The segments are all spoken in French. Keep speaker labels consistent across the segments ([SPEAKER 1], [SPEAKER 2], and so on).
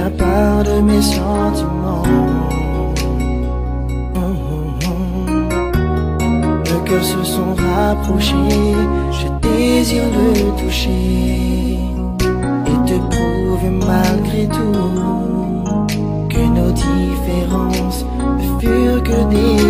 [SPEAKER 1] part de mes sentiments. Nos cœurs se sont rapprochés, je désire le toucher et te prouver malgré tout que nos différences ne furent que des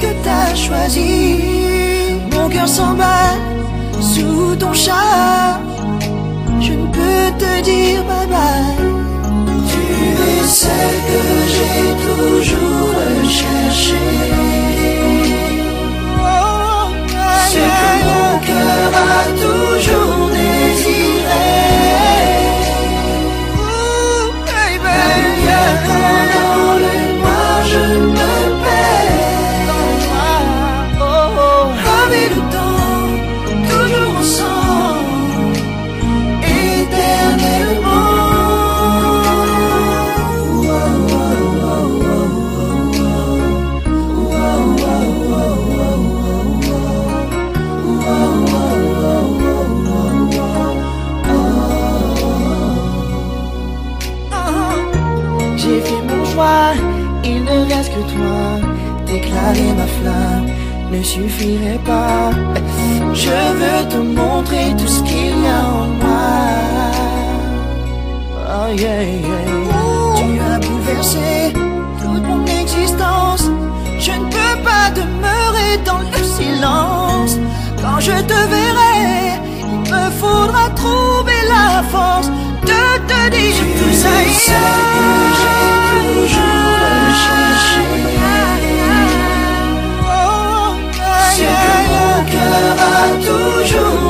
[SPEAKER 1] que t'as choisi, mon cœur s'emballe sous ton chat. Je ne peux te dire bye bye. Tu es que j'ai toujours recherchée. Que mon que toi. Déclarer ma flamme ne suffirait pas. Je veux te montrer tout ce qu'il y a en moi. Oh yeah, yeah. Tu as bouleversé toute mon existence. Je ne peux pas demeurer dans le silence. Quand je te verrai, il me faudra trouver la force de te dire tout ça. true